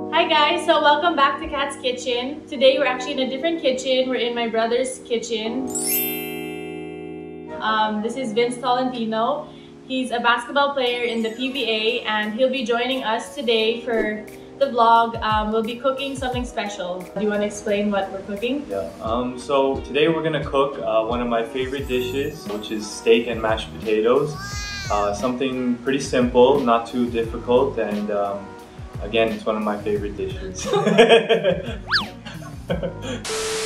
Hi guys, so welcome back to Kat's Kitchen. Today we're actually in a different kitchen. We're in my brother's kitchen. Um, this is Vince Tolentino. He's a basketball player in the PBA and he'll be joining us today for the vlog. Um, we'll be cooking something special. Do you want to explain what we're cooking? Yeah. Um, so today we're gonna cook uh, one of my favorite dishes, which is steak and mashed potatoes. Uh, something pretty simple, not too difficult, and um, again, it's one of my favorite dishes.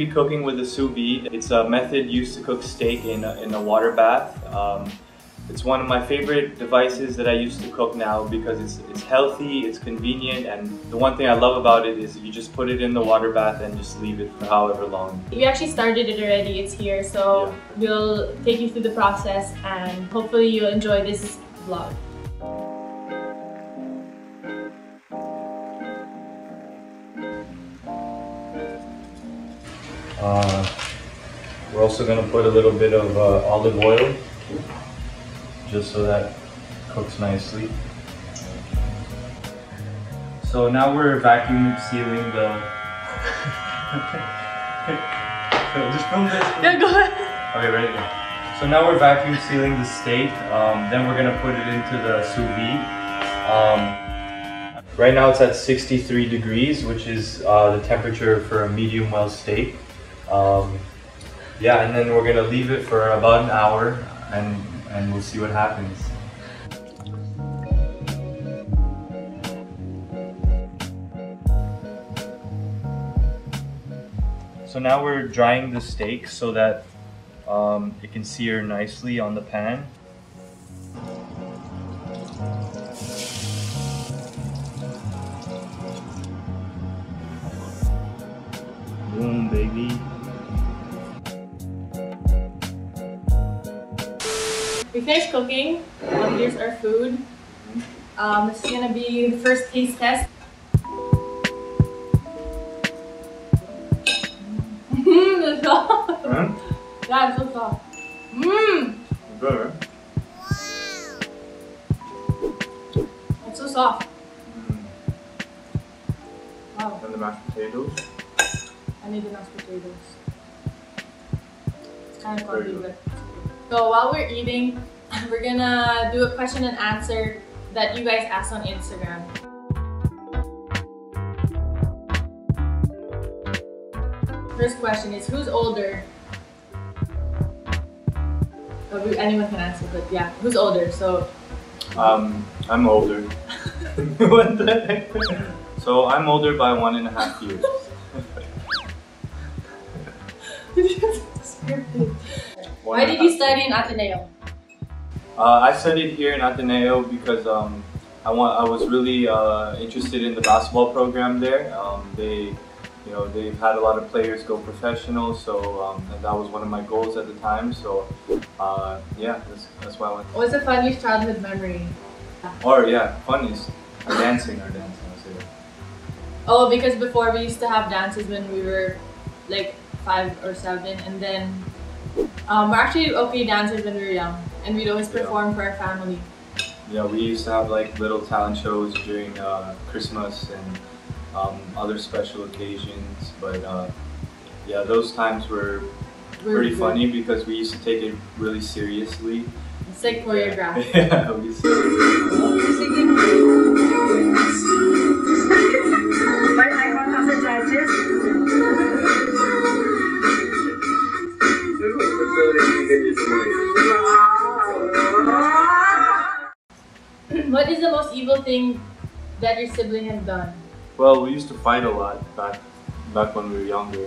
be cooking with a sous vide. It's a method used to cook steak in a, in a water bath. Um, it's one of my favorite devices that I use to cook now because it's, it's healthy, it's convenient, and the one thing I love about it is you just put it in the water bath and just leave it for however long. We actually started it already, it's here, so Yeah. we'll take you through the process and hopefully you'll enjoy this vlog. Uh, we're also going to put a little bit of uh, olive oil just so that cooks nicely. So now we're vacuum sealing the. just film this. Yeah, go ahead. Okay, ready? So now we're vacuum sealing the steak. Um, then we're gonna put it into the sous vide. Um, right now it's at 63 degrees, which is uh, the temperature for a medium well steak. Um, yeah, and then we're gonna leave it for about an hour, and and we'll see what happens. So now we're drying the steak so that um, it can sear nicely on the pan. We finished cooking. Um, here's our food. Um, this is gonna be the first taste test. Mmm, it's soft. Huh? Yeah, it's so soft. Mmm, Good. it's so soft. Wow, And the mashed potatoes. I need the mashed potatoes. It's kind of good. but so while we're eating, we're gonna do a question and answer that you guys asked on Instagram. First question is who's older? Oh, anyone can answer, but yeah, who's older? So Um, I'm older. what the heck? So I'm older by one and a half years. Why did you study in Ateneo? Uh, I studied here in Ateneo because um, I want. I was really uh, interested in the basketball program there. Um, they, you know, they've had a lot of players go professional, so um, and that was one of my goals at the time. So, uh, yeah, that's, that's why I went. What's the funniest childhood memory? Or yeah, funniest or dancing or dancing. I'll say that. Oh, because before we used to have dances when we were like five or seven, and then um, we're actually okay dancers when we were young, and we'd always Yeah. perform for our family. Yeah, we used to have like little talent shows during uh, Christmas and um, other special occasions. But uh, yeah, those times were We were pretty good. funny because we used to take it really seriously. It's like choreographed. Yeah, we used to- Very high contact the judges. Evil thing that your sibling has done? Well, we used to fight a lot back back when we were younger.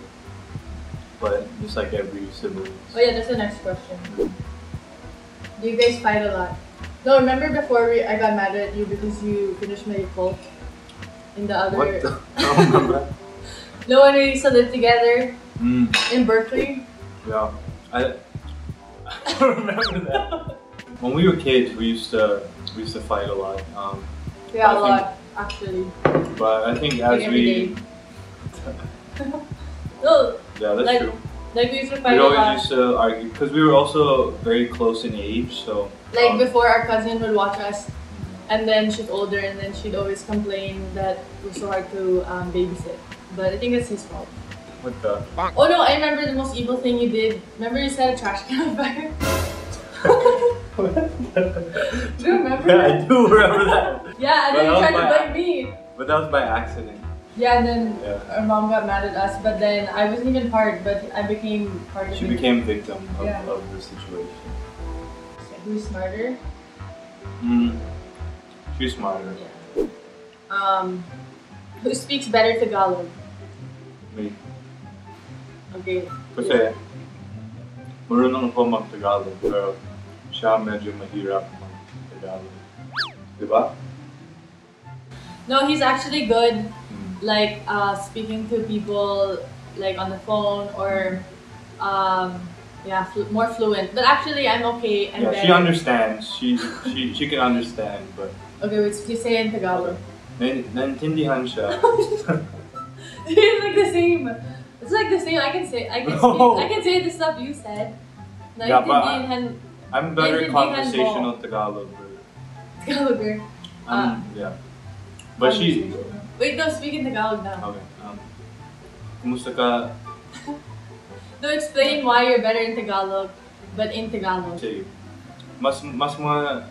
But just like every sibling. Oh yeah, that's the next question. Do you guys fight a lot? No, remember before we, I got mad at you because you finished my Coke in the other. What the? I remember. No, when we used to live together Mm, in Berkeley. yeah. I don't remember that. When we were kids, we used to we used to fight a lot. Um, Yeah, I a lot actually. but I think as we. No, yeah, that's Like, true. like we used to We fight a always used to argue because we were also very close in age. So Like um, before, our cousin would watch us, and then she's older, and then she'd always complain that it was so hard to um, babysit. But I think it's his fault. what the Oh no, I remember the most evil thing you did. Remember you set a trash can on fire? Do you remember yeah, I do remember that. Yeah, and But then you that tried to blame me. But that was by accident. Yeah, and then Yeah. our mom got mad at us, but then I wasn't even part, but I became part of She became victim of, Yeah. of the situation. Who's smarter? Mm. She's smarter. Yeah. Um, who speaks better Tagalog? Me. Okay. Kasi, marunong ako mag-Tagalog, pero siya medyo mahirap mag-Tagalog. Diba? No, he's actually good, Mm. like uh, speaking to people like on the phone or um, yeah, flu- more fluent. But actually, I'm okay. I'm Yeah, better. she understands. She, she, she can understand, but Okay, wait, please say in Tagalog. naintindihan siya. it's like the same. It's like the same. I can say. I can. No. Speak, I can say the stuff you said. Yeah, Naintindihan I'm better conversational Tagalog. Tagaloger. I'm, yeah. But she, Wait, no, speak in Tagalog now. okay. Um, kumusta ka? No, explain why you're better in Tagalog, but in Tagalog. Say, mas, mas ma,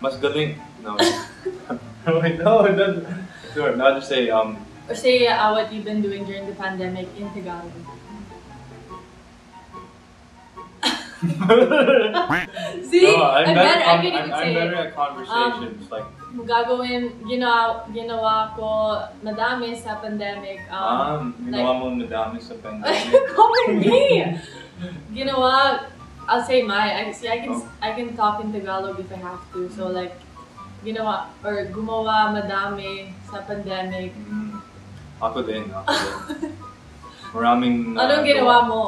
mas galing. No. Wait, no, it doesn't. Sure, no, I'll just say, um, Or say uh, what you've been doing during the pandemic in Tagalog. See? no, I'm, I'm better, better. I I'm, can even I'm, I'm say Um, better at conversations. like, gagawin, ginawa, ginawa ko madami sa pandemic. Um, um, ginawa mo madami sa pandemic. calling me! Ginawa, I'll say my, I, see, I can, Oh. I can talk in Tagalog if I have to. So like, ginawa, or gumawa madami sa pandemic. Mm, ako din, ako din. Maraming Anong ginawa mo?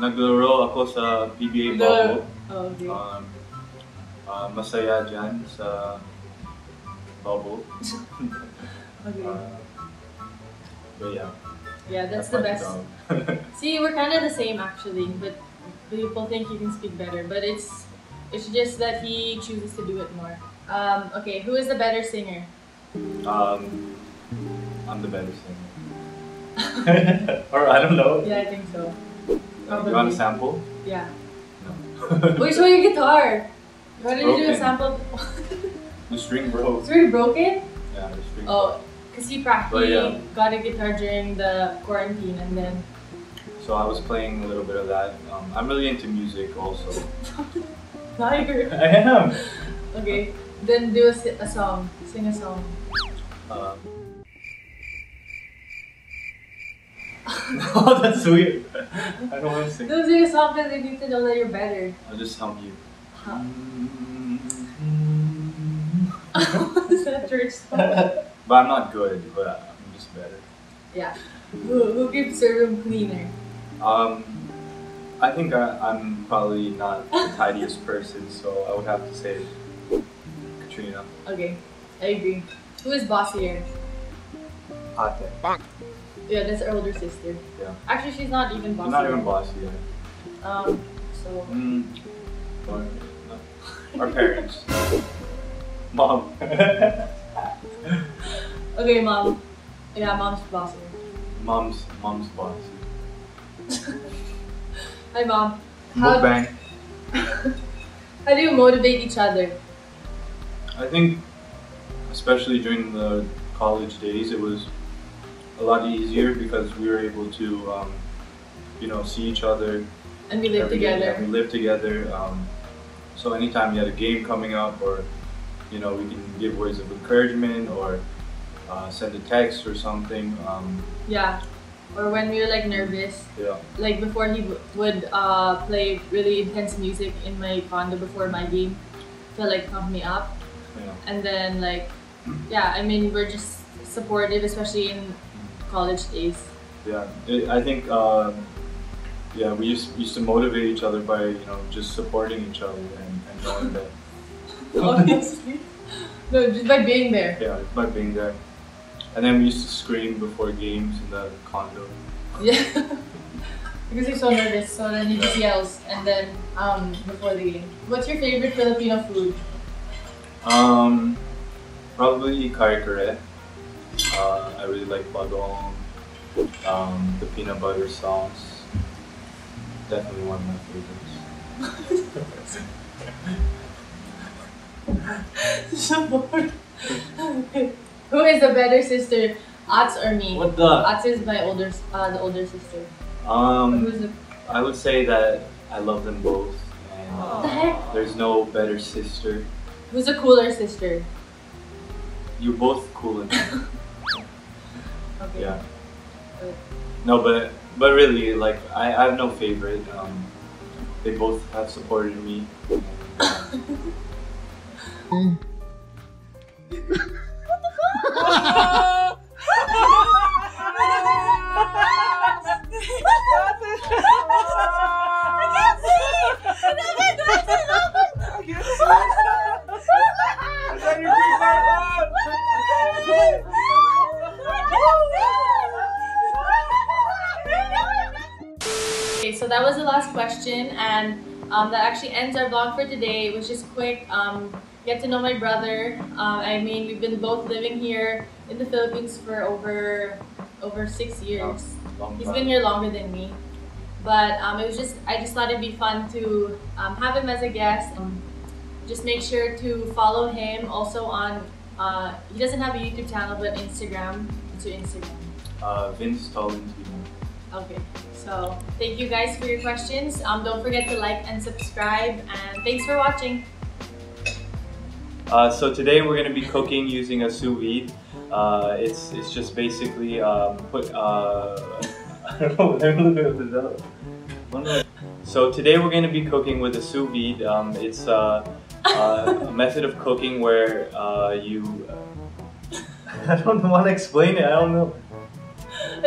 Naglaro ako sa PBA Bubble. Oh, okay. Um, ah, masaya dyan sa Bubble. okay. Uh, but yeah. Yeah, that's the best. See, we're kind of the same actually, but people think he can speak better. But it's it's just that he chooses to do it more. Um, okay, who is the better singer? um, I'm the better singer. or I don't know. Yeah, I think so. You Probably. want a sample? Yeah. No. Wait, show your guitar. Why did you do a sample? the string broke. it's already broken. Yeah, the string Oh, cause he practiced. But, yeah. got a guitar during the quarantine, and then. So I was playing a little bit of that. Um, I'm really into music also. You're I am. okay. Then do a, a song. Sing a song. Um, oh, that's weird. I don't want to sing. Don't sing a song because they need to know that you're better. I'll just hum you. Huh? Is that church song? but I'm not good, but I'm just better. Yeah. Who, who keeps your room cleaner? Um, I think I, I'm probably not the tidiest person, so I would have to say Katrina. Okay, I agree. Who is bossier? Ate. Yeah, that's our older sister. Yeah. Actually, she's not even bossy. Not even bossy yet. Um, so. Mm. No. Our parents. Mom. Okay, mom. Yeah, mom's bossy. mom's mom's bossy. Hi, mom. How, Mukbang. how do you motivate each other? I think, especially during the college days, it was a lot easier because we were able to, um, you know, see each other. And we live together. and we live together. Um, so anytime you had a game coming up, or you know, we can give words of encouragement, or uh, send a text or something. Um, Yeah. Or when we were like nervous, yeah, like before he w- would uh, play really intense music in my condo before my game to like pump me up. yeah. And then like, yeah, I mean we're just supportive, especially in college days. Yeah, it, I think um yeah, we used used to motivate each other by you know just supporting each other and, and knowing that Obviously. No, just by being there. yeah by being there. And then we used to scream before games in the condo. Yeah. because he's so nervous, so then he just yells and then um before the game. What's your favorite Filipino food? Um, probably kare kare. Uh, I really like bagoong. Um, the peanut butter sauce. Definitely one of my favorites. so bored. Who is the better sister, Ats or me? What the? Ats is my older, uh, the older sister. Um, Who's the, I would say that I love them both, and what the heck? there's no better sister. Who's the cooler sister? You're both cool. Okay. Yeah. Good. No, but but really, like I, I have no favorite. Um, they both have supported me. Okay, last question, and um, that actually ends our vlog for today. Was just quick. Um, get to know my brother. Um, I mean, we've been both living here in the Philippines for over over six years. Long He's been here longer than me, but um, it was just I just thought it'd be fun to um, have him as a guest. Um, just make sure to follow him also on. Uh, he doesn't have a YouTube channel, but Instagram. To Instagram. Uh, Vince Tolentino. Okay, so thank you guys for your questions. Um, don't forget to like and subscribe, and thanks for watching. Uh, so today we're gonna be cooking using a sous vide. Uh, it's it's just basically um, put. Uh, I don't know. At. So today we're gonna be cooking with a sous vide. Um, it's uh, uh, a method of cooking where uh, you. I don't want to explain it. I don't know.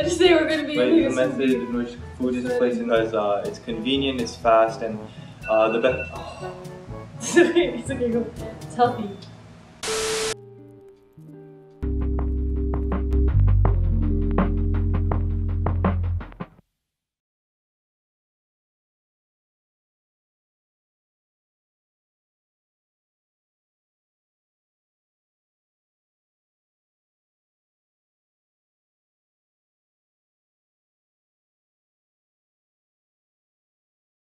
Just say we're gonna be But doing the method in which food is placed in because uh, it's convenient, it's fast, and uh, the best. it's okay, it's okay, go. It's healthy.